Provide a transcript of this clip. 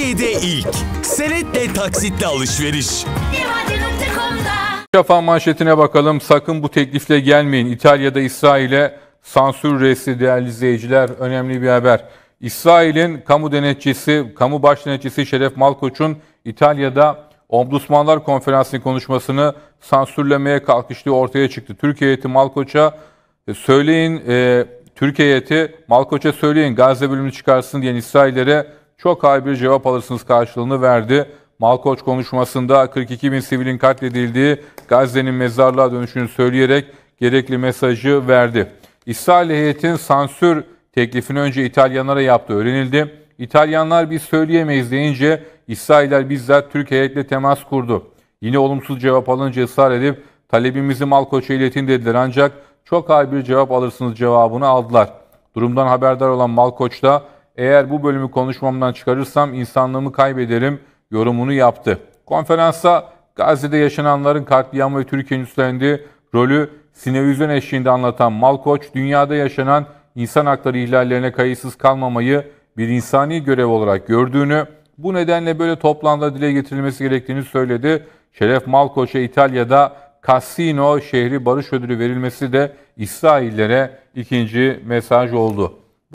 Türkiye'de ilk. Senetle taksitle alışveriş. Şafak manşetine bakalım. Sakın bu teklifle gelmeyin. İtalya'da İsrail'e sansür resti değerli izleyiciler. Önemli bir haber. İsrail'in kamu denetçisi, kamu baş denetçisi Şeref Malkoç'un İtalya'da Ombudsmanlar Konferansı'nın konuşmasını sansürlemeye kalkıştığı ortaya çıktı. Türkiye heyeti Malkoç'a e, söyleyin, e, Türkiye heyeti Malkoç'a söyleyin Gazze bölümünü çıkarsın diyen İsraillere çok ağır bir cevap alırsınız karşılığını verdi. Malkoç konuşmasında 42 bin sivilin katledildiği Gazze'nin mezarlığa dönüşünü söyleyerek gerekli mesajı verdi. İsrail heyetin sansür teklifini önce İtalyanlara yaptığı öğrenildi. İtalyanlar biz söyleyemeyiz deyince İsrailler bizzat Türk heyetle temas kurdu. Yine olumsuz cevap alınca ısrar edip talebimizi Malkoç'a iletin dediler ancak çok ağır bir cevap alırsınız cevabını aldılar. Durumdan haberdar olan Malkoç da eğer bu bölümü konuşmamdan çıkarırsam insanlığımı kaybederim yorumunu yaptı. Konferansta Gazze'de yaşananların katliamı ve Türkiye'nin üstlendiği rolü sinevizyon eşliğinde anlatan Malkoç, dünyada yaşanan insan hakları ihlallerine kayıtsız kalmamayı bir insani görev olarak gördüğünü, bu nedenle böyle toplamda dile getirilmesi gerektiğini söyledi. Şeref Malkoç'a İtalya'da Cassino şehri barış ödülü verilmesi de İsraillere ikinci mesaj oldu.